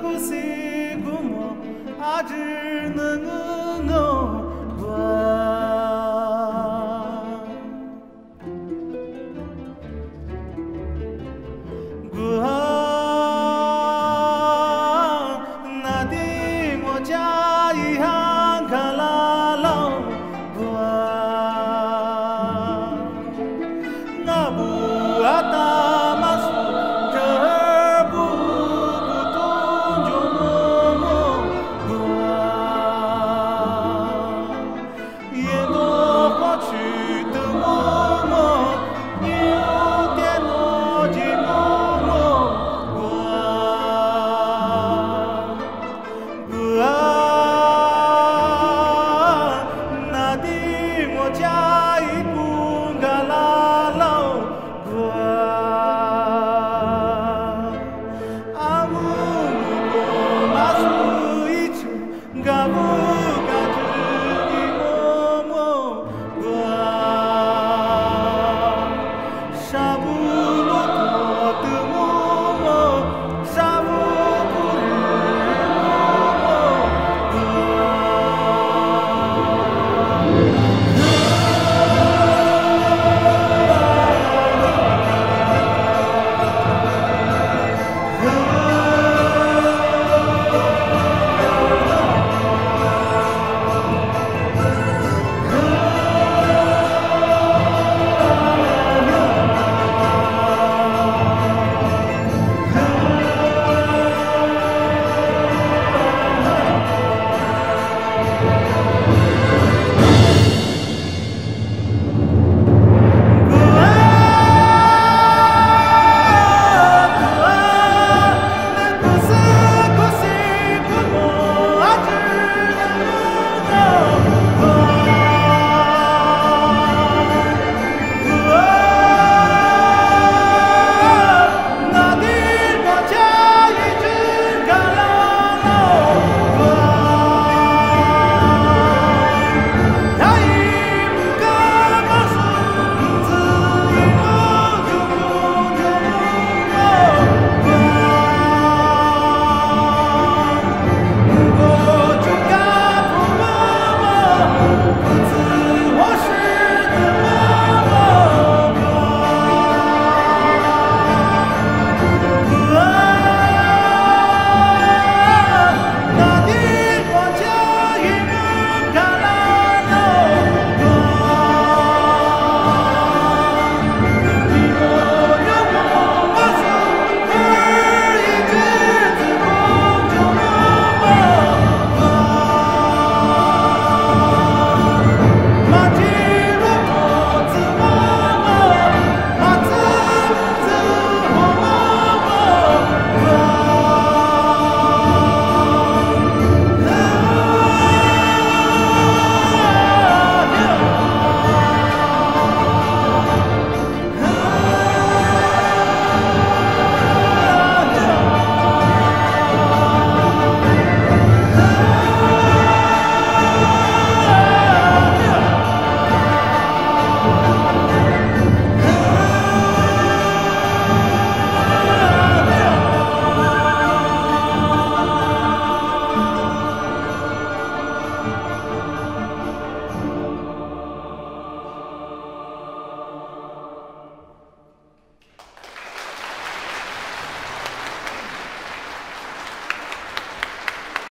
consigo mo adir 家。